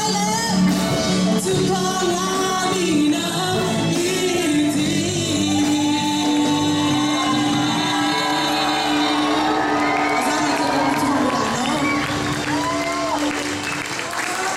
Silent to you.